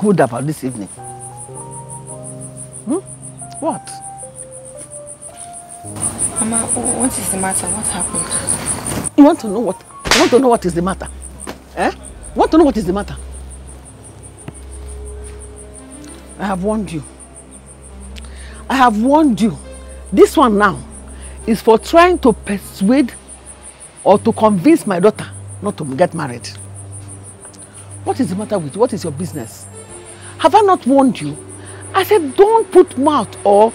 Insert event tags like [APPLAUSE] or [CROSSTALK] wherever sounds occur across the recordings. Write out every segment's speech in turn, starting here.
good about this evening? Hmm? What? Mama, what is the matter? What happened? You want to know what? You want to know what is the matter? Eh? You want to know what is the matter? I have warned you. I have warned you. This one now is for trying to persuade or to convince my daughter not to get married. What is the matter with you? What is your business? Have I not warned you? I said don't put mouth or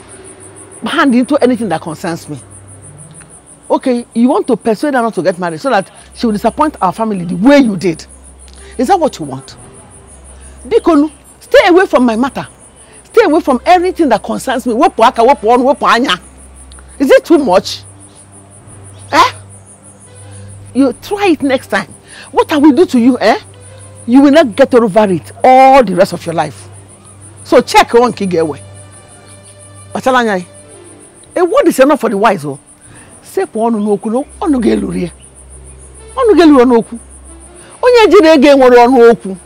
hand into anything that concerns me. Okay, you want to persuade her not to get married so that she will disappoint our family the way you did. Is that what you want? Bikonu, stay away from my matter. Stay away from anything that concerns me. Wepu aka, wepu ọnụ, wepu anya. Is it too much? Eh? You try it next time. What I will do to you, eh? You will not get over it all the rest of your life. So check one key get away. Kpachala anya gị. A word is enough for the wise o. Sepụ ọnụ n'okwu na ọnụ ga-eluru ya. Ọnụ ga-eluru n'okwu. Onye jiri ego enwere ọnụ okwu.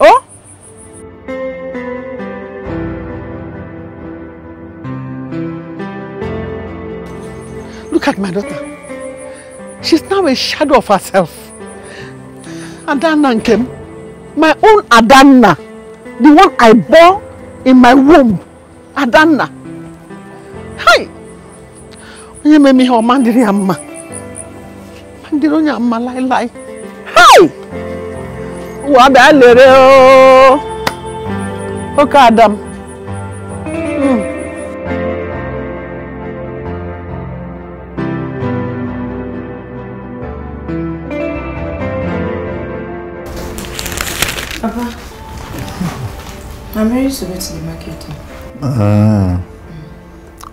Oh? Look at my daughter. She's now a shadow of herself. Adanna Nkem, my own Adanna, the one I bore in my womb. Adanna. Hi! Onye meme ihe ọma dịrị ya mma. Mandịrị onye mma laịlaị. Hi! Ụwa bịa lere. Oke Adam. Mm. Papa, [LAUGHS] I'm ready to go to the market. Ah,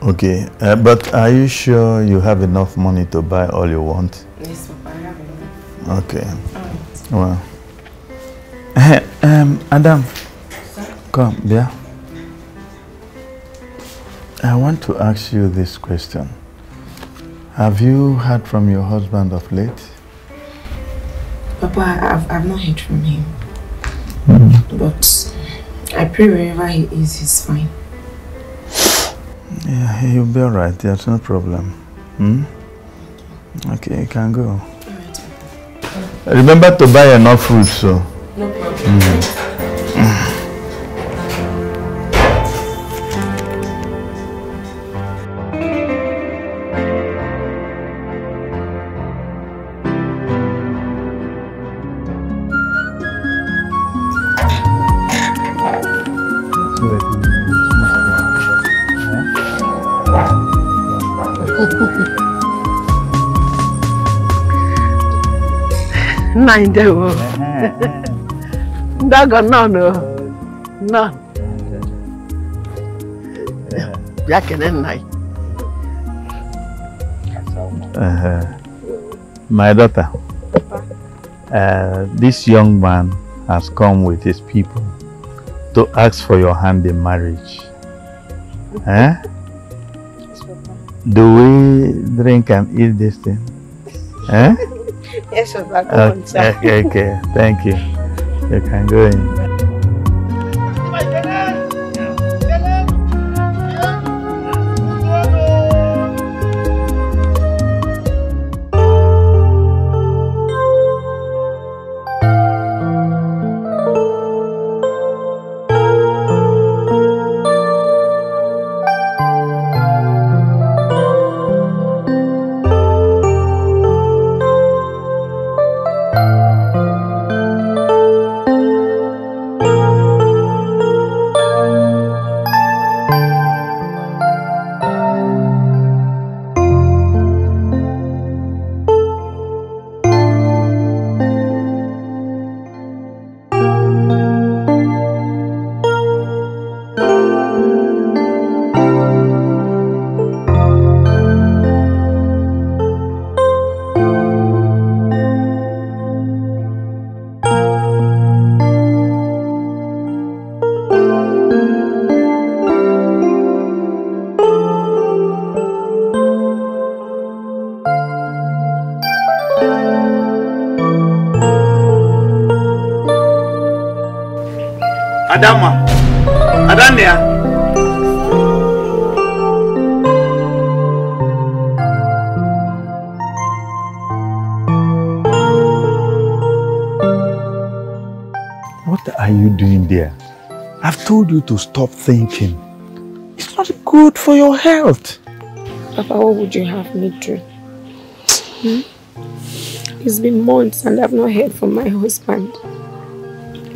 okay. Uh, but are you sure you have enough money to buy all you want? Yes, Papa, I have enough. Okay. Well. [LAUGHS] Eh, um, Adam, come, yeah. I want to ask you this question. Have you heard from your husband of late? Papa, I've, I've not heard from him. But I pray wherever he is, he's fine. Yeah, he'll be all right. There's no problem. Hmm? Okay, you can go. Remember to buy enough food, so. No problem. Nna anyị ndewo. Ndị ọgọ nnọọ nọ. Nnọọ. Bịa kelee. Uh, my daughter, uh, this young man has come with his people to ask for your hand in marriage. Eh? Do we drink and eat this thing? Eh? Go on, sir. Okay, okay, thank you. You can go in. Adama. Adanna. What are you doing there? I've told you to stop thinking. It's not good for your health. Papa, what would you have me do? Hmm? It's been months and I've not heard from my husband.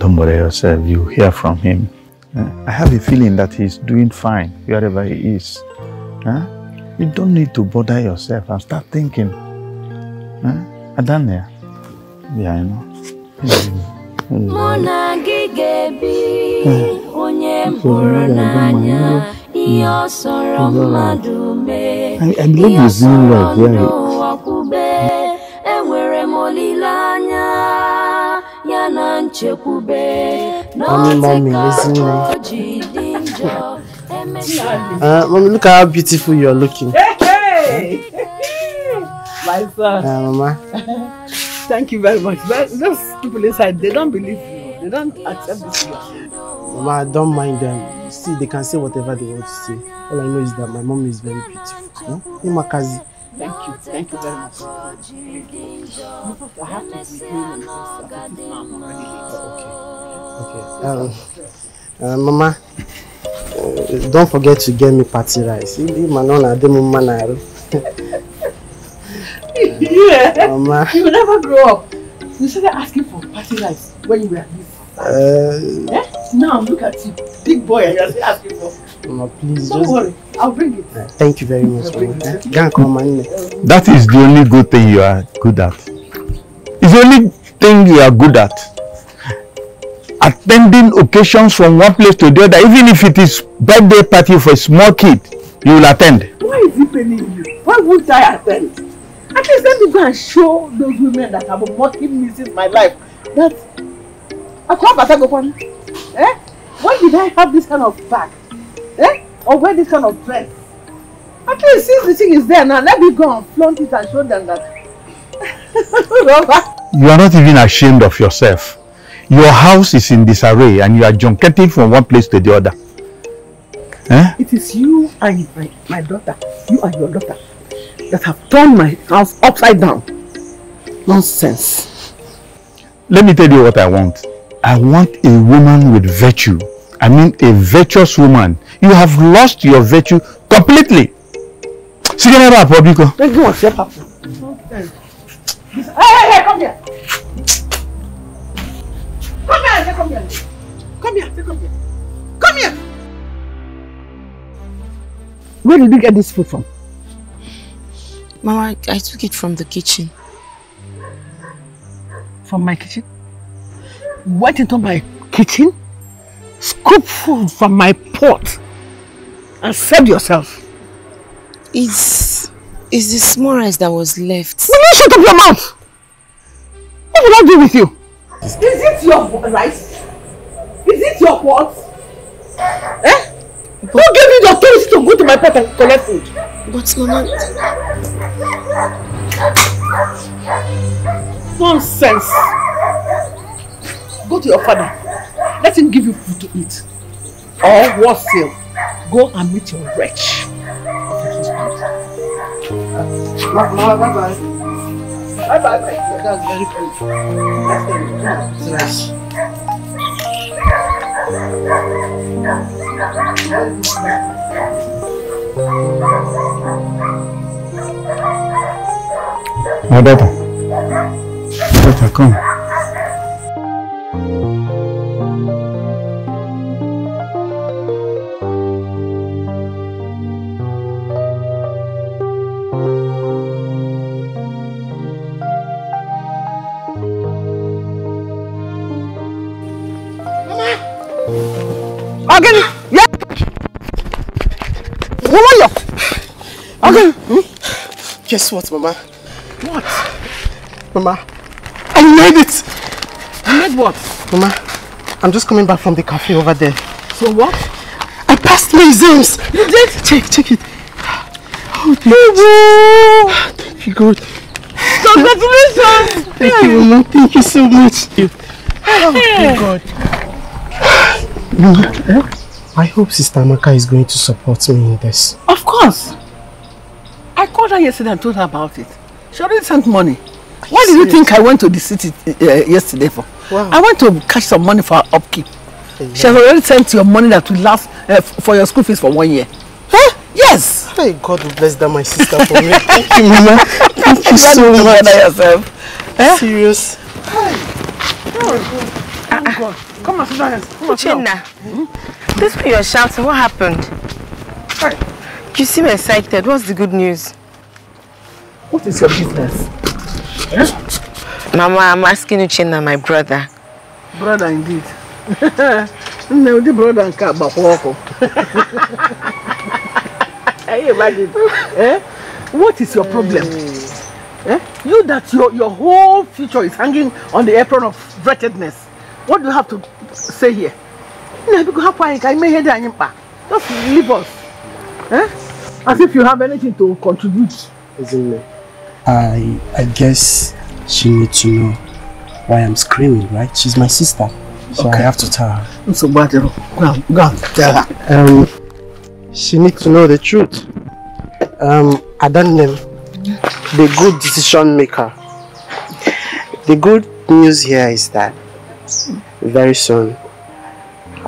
Don't bother yourself. You hear from him. Uh, I have a feeling that he's doing fine wherever he is. Huh? You don't need to bother yourself and start thinking. Huh? Adanna. Yeah, I know. mụ na gị ga-ebi onye m hụrụ n'anya ihe ọ sọrọ mmadụ mee I, I believe ihe ọ he's doing well sọrọ where emechaa Uh, mommy, look at how beautiful you're looking. Hey! My son. [LAUGHS] Uh, mama, Thank you very much. But those people inside, they don't believe you. They don't accept this. mama, I don't mind them. See, they can say whatever they want to say. All I know is that my mom is very beautiful. Huh? Imakazi. Thank you. Thank you very much. I have to be doing this. Okay. Um, uh, mama, uh, don't forget to get me party rice. Ili manona demu manaru. [LAUGHS] Yeah. Mama, You will never grow up. You started asking for party rice when you were this. uh, Eh? Now look at you, big boy, and you're still asking for. Mama, please Don't just. worry, I'll bring it. Uh, thank you very much, mama. Go come, man. That is the only good thing you are good at. It's the only thing you are good at. Attending occasions from one place to the other, even if it is birthday party for a small kid, you will attend. Why is he paying you? Why won't I attend? At least let me go and show those women that have been mocking me since my life that I can't Batagopon. Eh? Why did I have this kind of bag? Eh? Or wear this kind of dress? At least since the thing is there now, let me go and flaunt it and show them that. [LAUGHS] You are not even ashamed of yourself. Your house is in disarray and you are junketing from one place to the other. Eh? it is you and my, my daughter, you and your daughter, that have turned my house upside down. Nonsense. Let me tell you what I want. I want a woman with virtue. I mean a virtuous woman. You have lost your virtue completely. Sigenera Apobiko. Thank you, what's your papa? Hey, hey, hey, come here. Come here, come here. Come here, come here. Come here. Where did you get this food from? Mama, I, I took it from the kitchen. From my kitchen? Went into my kitchen, scooped food from my pot, and served yourself. It's, it's the small rice that was left. Will you shut up your mouth? What will I do with you? Is it your rice? Is it your pot? Eh? Who gave you the authority to go to my pot and collect food? But Mama, Nonsense. Go to your father. Let him give you food to eat. Or worse still, go and meet your wretch. Mama, bye bye. Bye bye. bye. Very. My daughter. Daughter, come. Woman, yo. Again. Guess what, Mama? What? Mama, I made it! You made what? Mama, I'm just coming back from the cafe over there. So what? I passed my exams! You did? Check, check it. Oh, thank you. Thank you, God. Congratulations! Thank you, Mama. Thank you so much. Oh, thank God. Mama, eh? I hope Sister Amaka is going to support me in this. Of course. I called her yesterday and told her about it. She already sent money. What do you think I went to the city uh, yesterday for? Wow. I went to cash some money for her upkeep. She has already sent your money that will last uh, for your school fees for one year. Huh? Yes. Hey, God will bless that my sister for me. [LAUGHS] Thank you, Mama. Thank you so much. yourself. Eh? Serious. Come on, sit down. Come on, sit down. This way you're shouting, what happened? You seem excited. What's the good news? What is your business? Mama, I'm asking you, Chinna, my brother. Brother indeed. [LAUGHS] Nne ụdị brother agbakwa ọkụ. [LAUGHS] Hey, imagine. Eh? What is your problem? Eh? You that your, your whole future is hanging on the apron of wretchedness. What do you have to say here? Nne biko hapụ anyị ka anyị mee ihe dị anyị mkpa. Just leave us. Eh? As if you have anything to contribute. Isn't it? I I guess she needs to know why I'm screaming, right? She's my sister. So I have to tell her. Nsogbu adịrọ. Go and- go and tell her. Um, she needs to know the truth. Um, Adanem, the good decision maker. The good news here is that very soon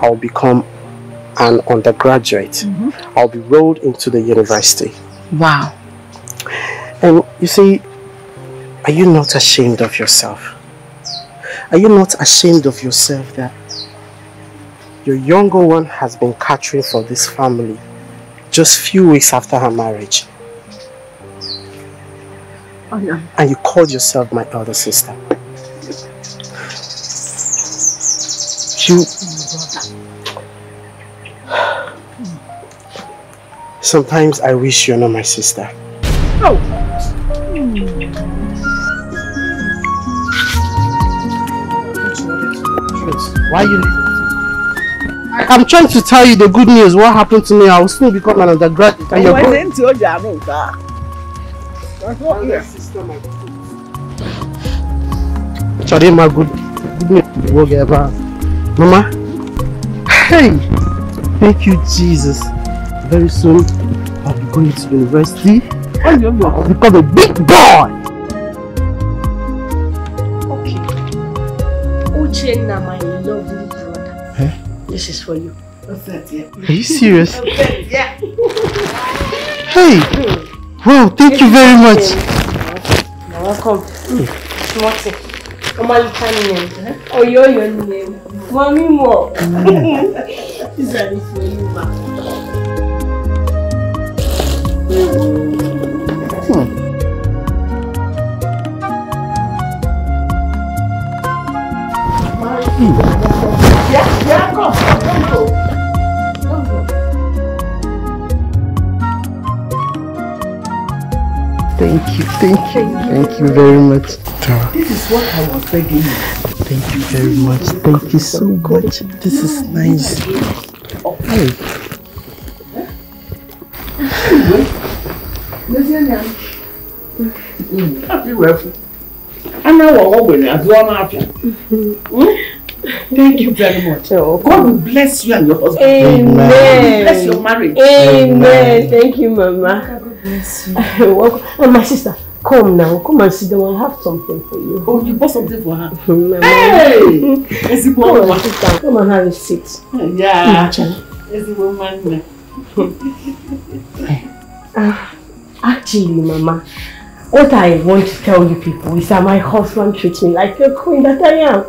I'll become an undergraduate. Mm-hmm. I'll be rolled into the university. Wow. And you see, are you not ashamed of yourself? Are you not ashamed of yourself that your younger one has been catering for this family just few weeks after her marriage oh, I am. and you called yourself my elder sister? You Sometimes I wish you're not my sister. Oh. Why you I'm trying to tell you the good news. What happened to me? I will soon become an undergraduate. And you're going. ntị o ji anụ nke a. Chadema, good, good news. Back. Mama. Hey. Thank you, Jesus. Very soon, I'll be going to university. I'll become a big boy. Okay. Uchenna, my lovely brother. Eh? This is for you. Are you serious? [LAUGHS] Yeah. hey. Wow, thank you very much. You're welcome. Smarty. Omalika name. Oh, yo, your name. Mommy more. This is for you, ma. Thank you, thank you, thank you very much. Tara, This is what I was begging you. Thank you very much. Thank you so much. This is nice. Hey. Anna wa ogbenye azụọ n'afịa. Thank you very much. God will bless you and your husband. Amen. Bless your marriage. Amen. Thank you, Mama. [LAUGHS] Welcome. And my sister, come now. Come and sit down. I have something for you. Oh, you bought something for her. [LAUGHS] Mama. Hey! Ezigbo Come nwa. and sit down. Come and have a seat. Yeah. Ezigbo nwanne. [LAUGHS] [LAUGHS] Ah, actually, Mama, what I want to tell you people is that my husband treats me like a queen that I am.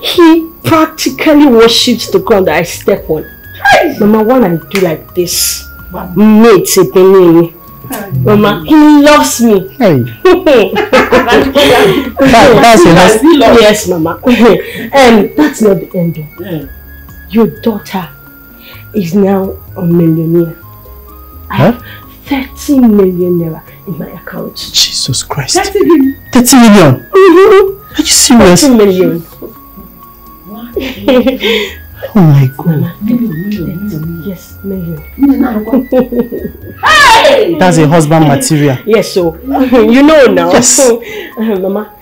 He practically worships the ground that I step on. Mama, when I do like this, mates it me. Mama, he loves me. Hey. [LAUGHS] that, that's enough. Yes, Mama. and [LAUGHS] that's not the end of it. Your daughter is now a millionaire. I have 30 million naira in my account. Jesus Christ. 30 million. 30 million. Mm-hmm. Are you serious? 30 million. [LAUGHS] Oh my God. yes, million. That's a husband material. Yes, so [LAUGHS] you know now. Yes. [LAUGHS] Uh, Mama,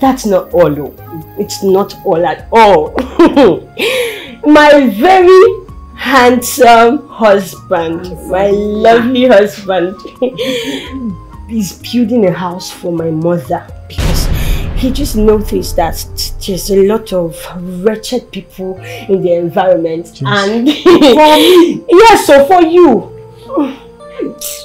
that's not all. oh. It's not all at all. [LAUGHS] my very handsome husband, my lovely husband, is building a house for my mother he just noticed that there's a lot of wretched people in the environment and [LAUGHS] yes so for you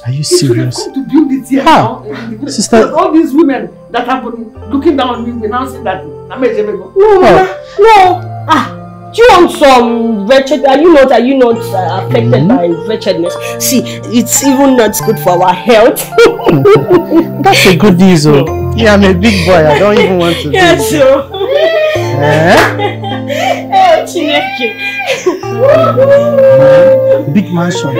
Are you serious? to build it here How? now. Sister- all these women that have been looking down on me will now say that I'm a Jebego. no mama no ah do you want some wretched are you not are you not uh, affected by wretchedness see it's even not good for our health [LAUGHS] That's a good news, oh. [LAUGHS] Yeah, I'm a big boy. I don't even want to [LAUGHS] do yes it. so Eh? [LAUGHS] Eh, Chineke. Big mansion.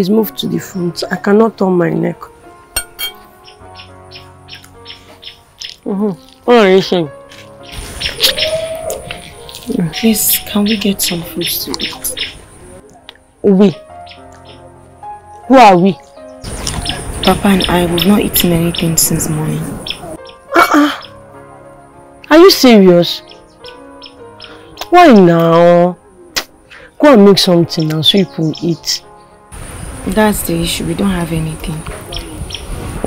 Please move to the front. I cannot turn my neck. Mm-hmm. What are you saying? Please, can we get some food to eat? We. Who are we? Papa and I have not eaten anything since morning. Are you serious? Why now? Go and make something now so you can eat. That's the issue. We don't have anything.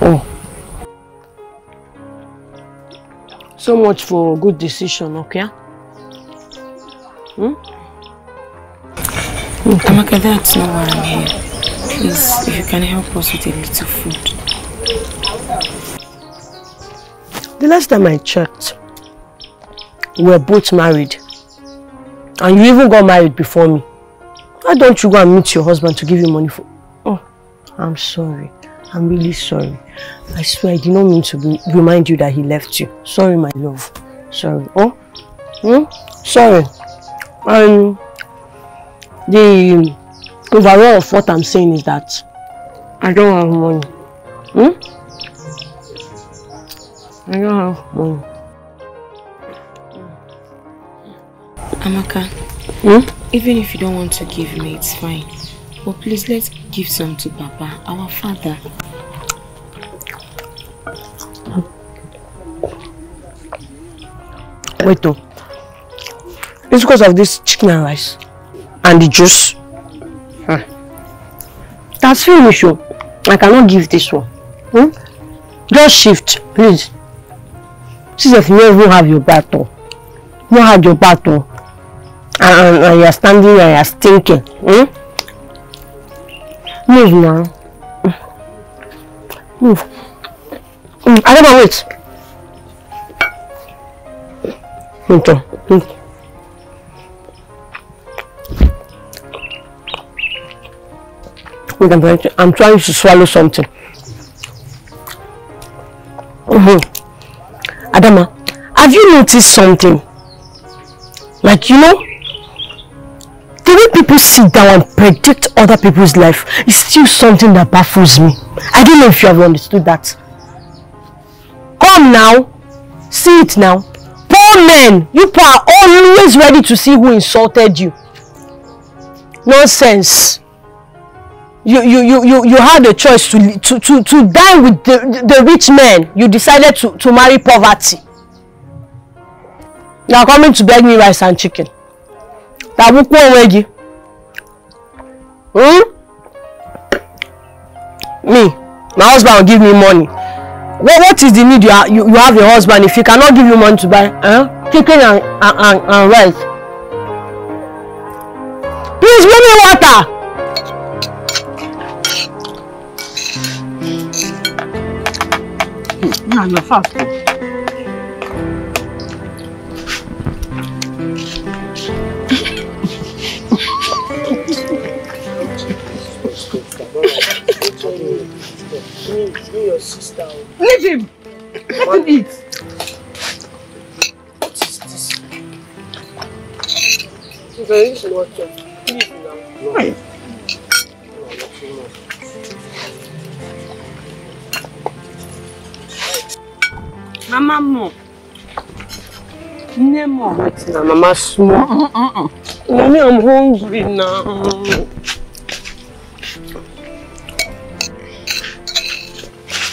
Oh. So much for good decision, okay? Hmm? Amaka, that's not why I'm here. Please, if you can help us with a little food. The last time I checked, we were both married. And you even got married before me. Why don't you go and meet your husband to give you money for... I'm sorry. I'm really sorry. I swear I did not mean to be, remind you that he left you. Sorry, my love. Sorry. Oh? Hmm? Sorry. Um, the overall of what I'm saying is that I don't have money. Hmm? I don't have money. Amaka, Hmm? even if you don't want to give me, it's fine. But please, let's give some to Papa, our father. Wait oh. It's because of this chicken and rice. And the juice. Hmm. That's finished oh. I cannot give this one. Hmm? Just shift, please. If you never have your battle. You don't have your battle. And, and, and you're standing and you're stinking. Hmm? Move now. Hmm. Move. Hmm. I never wait. Wait. Hmm. Wait, I'm trying to, I'm trying to swallow something. Mm-hmm. Adama, have you noticed something? Like, you know, the way people sit down predict other people's life is still something that baffles me. I don't know if you have understood that. Come now. See it now. Poor men, you people are always ready to see who insulted you. Nonsense. You you you you you had a choice to to to to die with the the, rich men. You decided to to marry poverty. You are coming to beg me rice and chicken. Tabukwu onwe gị. Hmm? Me, my husband will give me money. What, what is the need you, ha you, you have a husband if he cannot give you money to buy eh? chicken and, and, and, and rice? Please bring me water. Now you're fast. Leave him. Let him eat. Hey. Mama mo. Nne mo. Wetin na mama small. Mommy, I'm hungry now.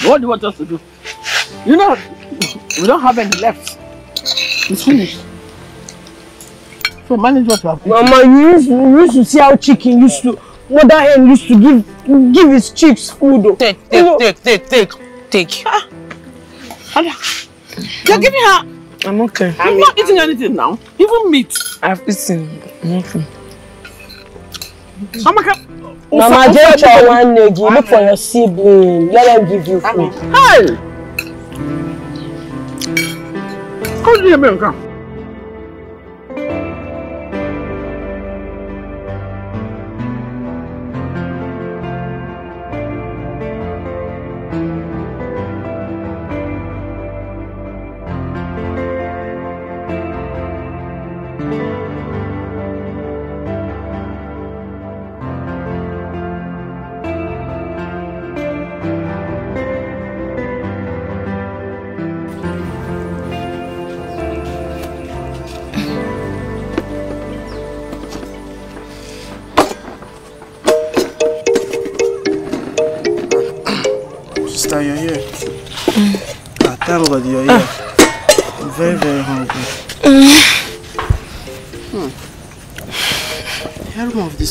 What do you want us to do? You know, we don't have any left. It's finished. So manage what you have. Mama, you used, you used to see how chicken used to, mother hen used to give give his chicks food. oh. Take, You take, know- take, take, take, take. Ada, You're giving her. I'm okay. You're not eating anything now. Even meat. I've eaten. I'm okay. Amaka. Mama, just try one. You look for your sibling. Let them give you food. Hey! Come here, man. Come.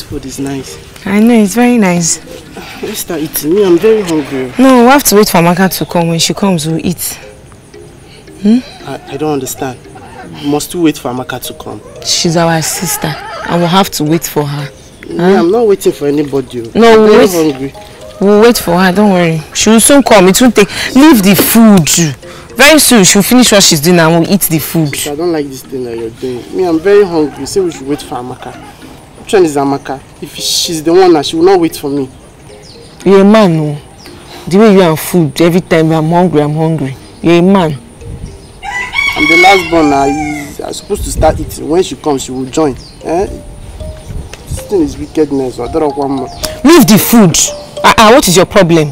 Food is nice. I know, it's very nice. Let's start eating. Me, I'm very hungry. No, we have to wait for Amaka to come. When she comes, we'll eat. I, I don't understand. Must we wait for Amaka to come? She's our sister, and we'll have to wait for her. Me, I'm not waiting for anybody. oh. No, I'm we'll wait. hungry. We'll wait for her, don't worry. She will soon come. It won't take. Leave the food. Very soon, she'll finish what she's doing and we'll eat the food. I don't like this thing that you're doing. Me, I'm very hungry. Say we should wait for Amaka. One is Amaka? If she's the one, she will not wait for me. You're a man, no. The way you are food, every time I'm hungry, I'm hungry. You're a man. I'm the last born. I, I'm supposed to start eating. When she comes, she will join. Eh? This thing is wickedness. I don't know what. Leave the food. Ah, uh, what is your problem?